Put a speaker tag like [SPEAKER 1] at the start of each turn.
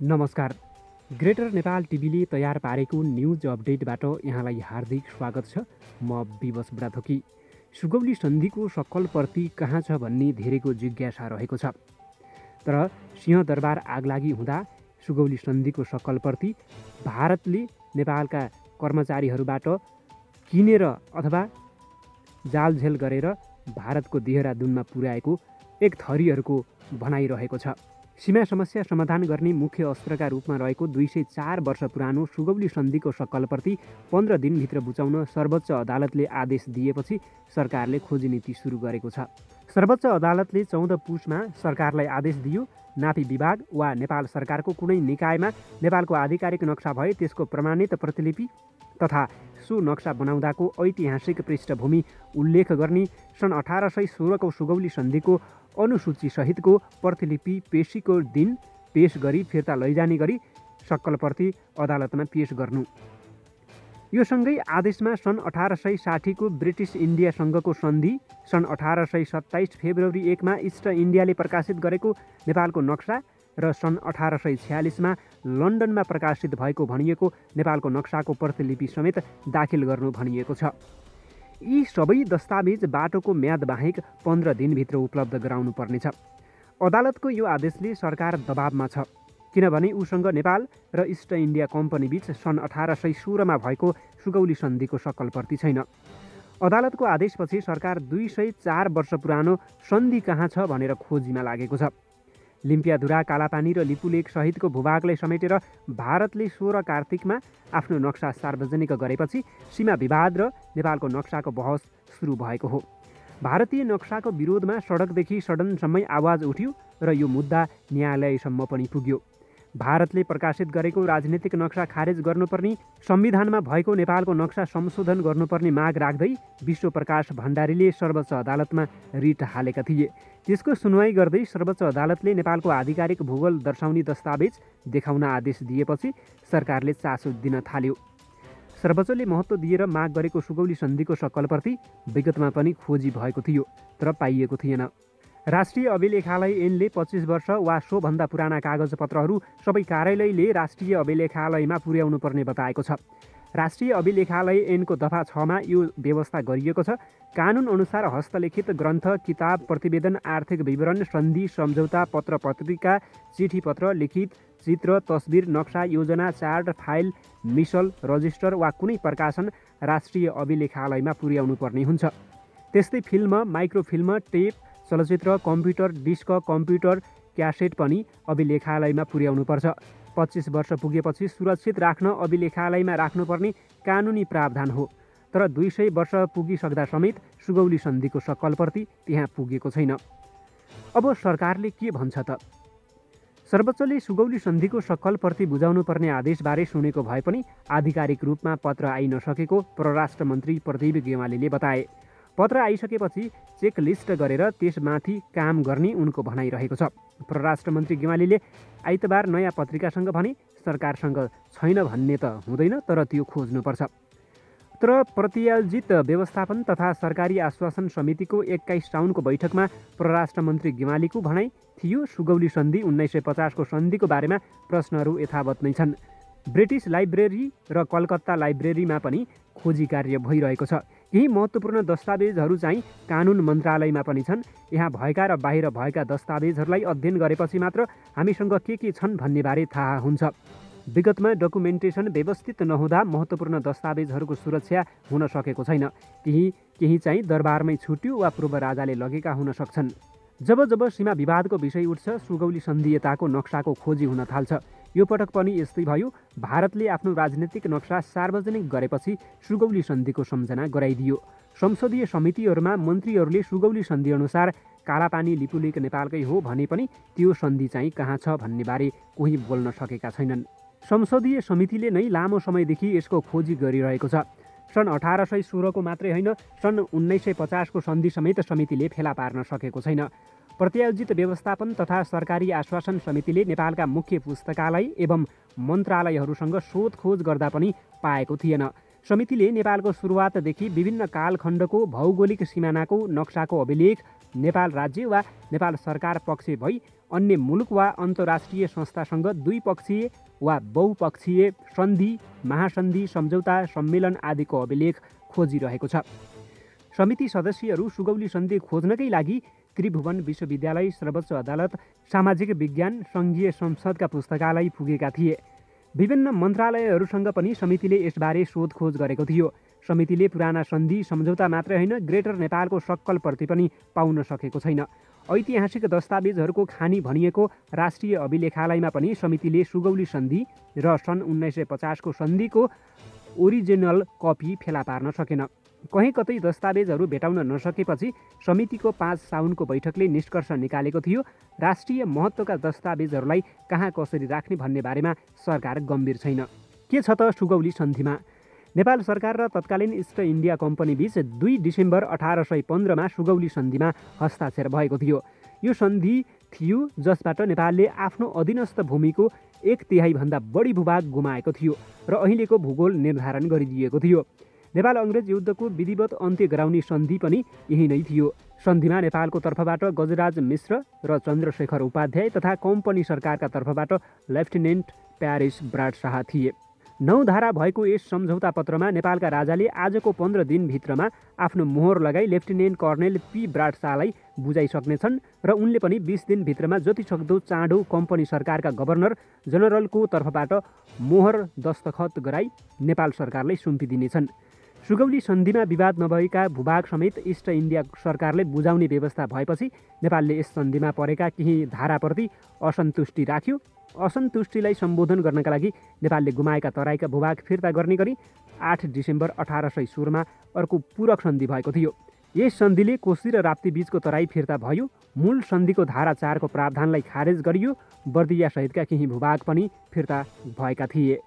[SPEAKER 1] नमस्कार। ग्रेटर नेपाल टिभीले तयार पारेको न्युज अपडेटबाट यहाँलाई हार्दिक स्वागत छ। म विवश बुढाथोकी। सुगौली सन्धिको सक्कलप्रति कहाँ छ भन्ने धेरैको जिज्ञासा रहेको छ। तर सिंहदरबार आगलागी हुँदा सुगौली सन्धिको सक्कलप्रति भारतले नेपालका कर्मचारीहरूबाट किनेर अथवा जालझेल गरेर भारतको देहरादुनमा पुर्याएको एक थरीहरूको भनाइरहेको छ। सीमा समस्या समाधान गर्ने मुख्य अस्त्रका रूपमा रहेको दुई सय चार वर्ष पुरानो सुगौली सन्धिको सक्कलप्रति पन्ध्र दिनभित्र बुझाउन सर्वोच्च अदालतले आदेश दिएपछि सरकारले खोजी नीति सुरु गरेको छ। सर्वोच्च अदालतले चौध पुसमा सरकारलाई आदेश दियो नापी विभाग वा नेपाल सरकारको कुनै निकायमा नेपालको आधिकारिक नक्सा भए त्यसको प्रमाणित प्रतिलिपि तथा सो नक्सा बनाउँदाको ऐतिहासिक पृष्ठभूमि उल्लेख गर्ने सन् अठार सय सोह्रको सुगौली सन्धिको अनुसूचीसहितको प्रतिलिपि पेशीको दिन पेश गरी फिर्ता लैजाने गरी सक्कलप्रति अदालतमा पेश गर्नु। यो सँगै आदेशमा सन् अठार सय साठीको ब्रिटिस इन्डिया सङ्घको सन्धि सन् अठार सय सत्ताइस फेब्रुअरी एकमा इस्ट इन्डियाले प्रकाशित गरेको नेपालको नक्सा र सन् अठार सय छ्यालिसमा लन्डनमा प्रकाशित भएको भनिएको नेपालको नक्साको प्रतिलिपि समेत दाखिल गर्नु भनिएको छ। यी सबै दस्तावेज बाटोको म्याद बाहेक पन्ध्र दिनभित्र उपलब्ध गराउनु पर्नेछ अदालतको यो आदेशले सरकार दबावमा छ किनभने उसँग नेपाल र इस्ट इन्डिया कम्पनी बिच सन् अठार सय सोह्रमा भएको सुगौली सन्धिको सकलप्रति छैन। अदालतको आदेशपछि सरकार दुई सय चार वर्ष पुरानो सन्धि कहाँ छ भनेर खोजीमा लागेको छ। लिम्पियाधुरा कालापानी र लिपुलेक सहितको भूभागलाई समेटेर भारतले सोह्र कार्तिकमा आफ्नो नक्सा सार्वजनिक गरेपछि सीमा विवाद र नेपालको नक्साको बहस सुरु भएको हो। भारतीय नक्साको विरोधमा सडकदेखि सदनसम्मै आवाज उठ्यो र यो मुद्दा न्यायालयसम्म पनि पुग्यो। भारतले प्रकाशित गरेको राजनीतिक नक्सा खारेज गर्नुपर्ने संविधानमा भएको नेपालको नक्सा संशोधन गर्नुपर्ने माग राख्दै विश्वप्रकाश भण्डारीले सर्वोच्च अदालतमा रिट हालेका थिए। त्यसको सुनवाई गर्दै सर्वोच्च अदालतले नेपालको आधिकारिक भूगोल दर्शाउने दस्तावेज देखाउन आदेश दिएपछि सरकारले चासो दिन थाल्यो। सर्वोच्चले महत्त्व दिएर माग गरेको सुगौली सन्धिको सक्कलप्रति विगतमा पनि खोजी भएको थियो तर पाइएको थिएन। राष्ट्रिय अभिलेखालय ऐनले पच्चिस वर्ष वा सोभन्दा पुराना कागजपत्रहरू सबै कार्यालयले राष्ट्रिय अभिलेखालयमा पुर्याउनु पर्ने बताएको छ। राष्ट्रिय अभिलेखालय ऐनको दफा छमा यो व्यवस्था गरिएको छ। कानुन अनुसार हस्तलिखित ग्रन्थ किताब प्रतिवेदन आर्थिक विवरण सन्धि सम्झौता पत्र पत्रिका चिठी पत्र लिखित चित्र तस्बिर नक्सा योजना चार्ट फाइल मिसल रजिस्टर वा कुनै प्रकाशन राष्ट्रिय अभिलेखालयमा पुर्याउनु पर्ने हुन्छ। त्यस्तै फिल्म माइक्रोफिल्म टेप चलचित्र कम्प्युटर डिस्क कम्प्युटर क्यासेट पनि अभिलेखालयमा पुर्याउनुपर्छ। पच्चिस वर्ष पुगेपछि सुरक्षित राख्न अभिलेखालयमा राख्नुपर्ने कानुनी प्रावधान हो। तर दुई सय वर्ष पुगिसक्दा समेत सुगौली सन्धिको सक्कलप्रति त्यहाँ पुगेको छैन। अब सरकारले के भन्छ त? सर्वोच्चले सुगौली सन्धिको सक्कलप्रति बुझाउनु पर्ने आदेशबारे सुनेको भए पनि आधिकारिक रूपमा पत्र आइ नसकेको परराष्ट्र मन्त्री प्रदीप गेवालीले बताए। पत्र आइसकेपछि चेकलिस्ट गरेर त्यसमाथि काम गर्ने उनको भनाइरहेको छ। परराष्ट्र मन्त्री गेवालीले आइतबार नयाँ पत्रिकासँग भने सरकारसँग छैन भन्ने त हुँदैन तर त्यो खोज्नुपर्छ। तर प्रत्यायोजित व्यवस्थापन तथा सरकारी आश्वासन समितिको एक्काइस टाउनको बैठकमा परराष्ट्र मन्त्री गेवालीको भनाइ थियो। सुगौली सन्धि उन्नाइस सय पचासको सन्धिको बारेमा प्रश्नहरू यथावत नै छन्। ब्रिटिस लाइब्रेरी र कलकत्ता लाइब्रेरीमा पनि खोजी कार्य भइरहेको छ। केही महत्त्वपूर्ण दस्तावेजहरू चाहिँ कानुन मन्त्रालयमा पनि छन्। यहाँ भएका र बाहिर भएका दस्तावेजहरूलाई अध्ययन गरेपछि मात्र हामीसँग के के छन् भन्नेबारे थाहा हुन्छ। विगतमा डकुमेन्टेसन व्यवस्थित नहुँदा महत्त्वपूर्ण दस्तावेजहरूको सुरक्षा हुन सकेको छैन। केही केही चाहिँ दरबारमै छुट्यो वा पूर्व राजाले लगेका हुन सक्छन्। जब जब सीमा विवादको विषय उठ्छ सुगौली सन्धियताको नक्साको खोजी हुन थाल्छ। यो पटक पनि यस्तै भयो। भारतले आफ्नो राजनीतिक नक्सा सार्वजनिक गरेपछि सुगौली सन्धिको सम्झना गराइदियो। संसदीय समितिहरूमा मन्त्रीहरूले सुगौली सन्धि अनुसार कालापानी लिपुलेक नेपालकै हो भने पनि त्यो सन्धि चाहिँ कहाँ छ भन्नेबारे कोही बोल्न सकेका छैनन्। संसदीय समितिले नै लामो समयदेखि यसको खोजी गरिरहेको छ। सन् अठार सय सोह्रको मात्रै होइन सन् उन्नाइस सय पचासको सन्धि समेत समितिले फेला पार्न सकेको छैन। प्रत्यायोजित व्यवस्थापन तथा सरकारी आश्वासन समितिले नेपालका मुख्य पुस्तकालय एवं मन्त्रालयहरूसँग सोधखोज गर्दा पनि पाएको थिएन। समितिले नेपालको सुरुवातदेखि विभिन्न कालखण्डको भौगोलिक सिमानाको नक्साको अभिलेख नेपाल राज्य वा नेपाल सरकार पक्ष भई अन्य मुलुक वा अन्तर्राष्ट्रिय संस्थासँग द्विपक्षीय वा बहुपक्षीय सन्धि महासन्धि सम्झौता सम्मेलन आदिको अभिलेख खोजिरहेको छ। समिति सदस्यहरू सुगौली सन्धि खोज्नकै लागि त्रिभुवन विश्वविद्यालय सर्वोच्च अदालत सामाजिक विज्ञान सङ्घीय संसदका पुस्तकालय पुगेका थिए। विभिन्न मन्त्रालयहरूसँग पनि समितिले यसबारे सोधखोज गरेको थियो। समितिले पुराना सन्धि सम्झौता मात्रै होइन ग्रेटर नेपालको सक्कल प्रति पनि पाउन सकेको छैन। ऐतिहासिक दस्तावेजहरूको खानी भनिएको राष्ट्रिय अभिलेखालयमा पनि समितिले सुगौली सन्धि र सन् उन्नाइस सय पचासको सन्धिको ओरिजिनल कपी फेला पार्न सकेन। कहीँ कतै दस्तावेजहरू भेटाउन नसकेपछि समितिको पाँच साउनको बैठकले निष्कर्ष निकालेको थियो राष्ट्रिय महत्त्वका दस्तावेजहरूलाई कहाँ कसरी राख्ने भन्ने बारेमा सरकार गम्भीर छैन। के छ त सुगौली सन्धिमा? नेपाल सरकार र तत्कालीन इस्ट इन्डिया कम्पनी बिच दुई डिसेम्बर अठार सय पन्ध्रमा सुगौली सन्धिमा हस्ताक्षर भएको थियो। यो सन्धि थियो जसबाट नेपालले आफ्नो अधीनस्थ भूमिको एक तिहाईभन्दा बढी भूभाग गुमाएको थियो र अहिलेको भूगोल निर्धारण गरिदिएको थियो। नेपाल अङ्ग्रेज युद्धको विधिवत अन्त्य गराउने सन्धि पनि यही नै थियो। सन्धिमा नेपालको तर्फबाट गजराज मिश्र र चन्द्रशेखर उपाध्याय तथा कम्पनी सरकारका तर्फबाट लेफ्टिनेन्ट प्यारिस ब्राड शाह थिए। नौ धारा भएको यस सम्झौता पत्रमा नेपालका राजाले आजको पन्ध्र दिनभित्रमा आफ्नो मोहर लगाई लेफ्टिनेन्ट कर्नेल पी ब्राड शाहलाई बुझाइसक्नेछन् र उनले पनि बिस दिनभित्रमा जति सक्दो चाँडो कम्पनी सरकारका गभर्नर जनरलको तर्फबाट मोहर दस्तखत गराई नेपाल सरकारलाई सुम्पिदिनेछन्। सुगौली सन्धिमा विवाद नभएका भूभाग समेत इस्ट इन्डिया सरकारले बुझाउने व्यवस्था भएपछि नेपालले यस सन्धिमा परेका केही धाराप्रति असन्तुष्टि राख्यो। असन्तुष्टिलाई सम्बोधन गर्नका लागि नेपालले गुमाएका तराईका भूभाग फिर्ता गर्ने गरी आठ डिसेम्बर अठार सय सोह्रमा अर्को पूरक सन्धि भएको थियो। यस सन्धिले कोशी र राप्ती बीचको तराई फिर्ता भयो। मूल सन्धिको धारा चारको प्रावधानलाई खारेज गरियो। बर्दिया सहितका केही भूभाग पनि फिर्ता भएका थिए।